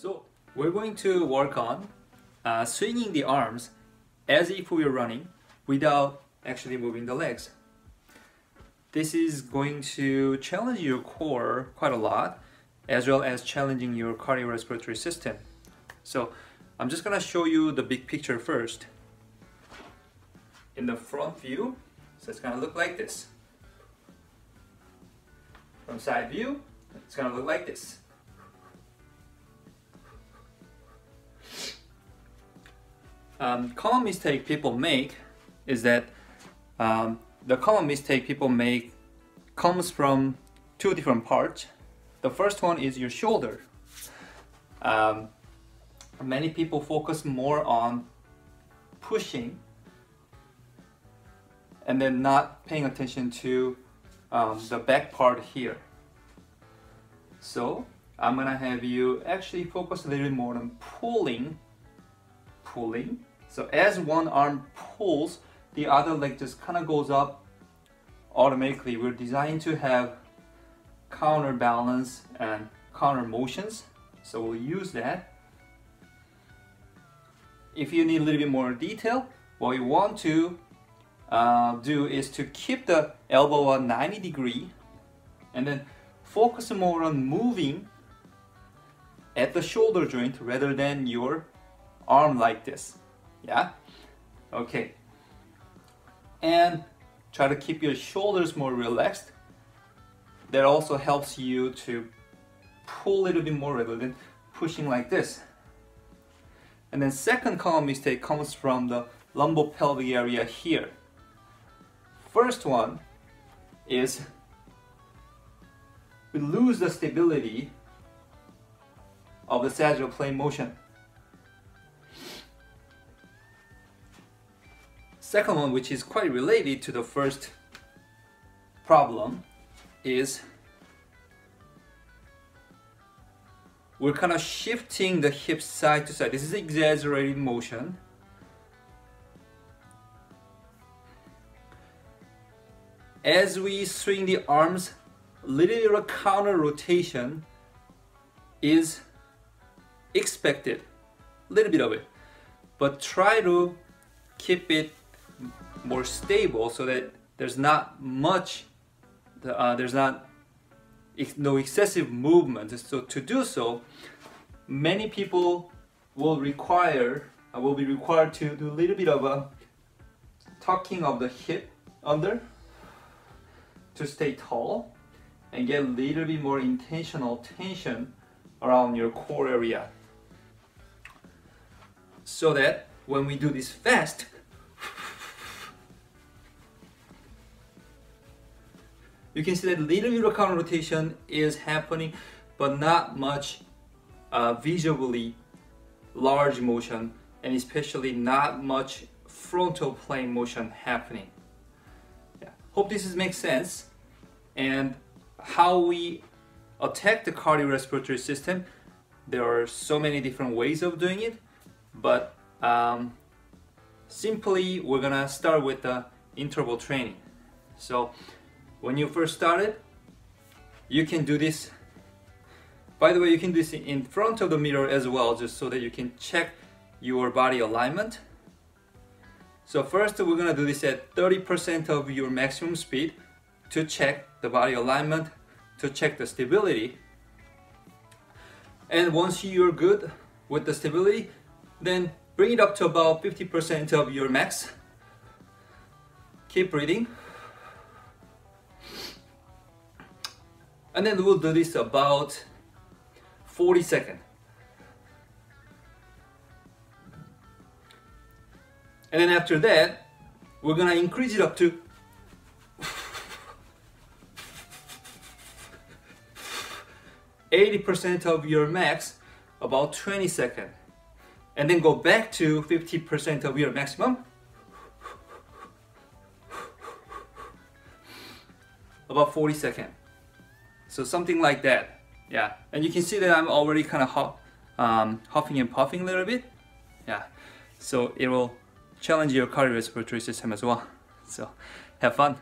So we're going to work on uh, swinging the arms as if we were running without actually moving the legs. This is going to challenge your core quite a lot as well as challenging your cardiorespiratory system. So I'm just gonna show you the big picture first. In the front view, so it's gonna look like this. From side view, it's gonna look like this. Um, common mistake people make is that um, the common mistake people make comes from two different parts. The first one is your shoulder. Um, many people focus more on pushing and then not paying attention to um, the back part here. So I'm gonna have you actually focus a little more on pulling, pulling. So as one arm pulls, the other leg just kind of goes up automatically. We're designed to have counterbalance and counter motions. So we'll use that. If you need a little bit more detail, what you want to uh, do is to keep the elbow at 90 degree and then focus more on moving at the shoulder joint rather than your arm like this. Yeah? Okay. And try to keep your shoulders more relaxed. That also helps you to pull a little bit more rather than pushing like this. And then second common mistake comes from the lumbopelvic area here. First one is we lose the stability of the sagittal plane motion. Second one, which is quite related to the first problem, is we're kind of shifting the hips side to side. This is exaggerated motion. As we swing the arms, a little counter rotation is expected, a little bit of it. But try to keep it more stable so that there's not much, uh, there's not no excessive movement. So to do so, many people will require, uh, will be required to do a little bit of a tucking of the hip under to stay tall and get a little bit more intentional tension around your core area so that when we do this fast you can see that little bit of counter rotation is happening but not much uh, visibly large motion and especially not much frontal plane motion happening. Yeah. Hope this is, makes sense and how we attack the cardiorespiratory system there are so many different ways of doing it but um, simply we're gonna start with the interval training so when you first started you can do this. By the way you can do this in front of the mirror as well just so that you can check your body alignment. So first we're gonna do this at 30% of your maximum speed to check the body alignment to check the stability. And once you're good with the stability then bring it up to about 50% of your max. Keep breathing and then we'll do this about 40 seconds and then after that we're gonna increase it up to Eighty percent of your max, about 20 seconds, and then go back to 50% of your maximum. About 40 seconds. So something like that. Yeah, and you can see that I'm already kind of huff, um, huffing and puffing a little bit. Yeah, so it will challenge your cardiorespiratory system as well. So have fun.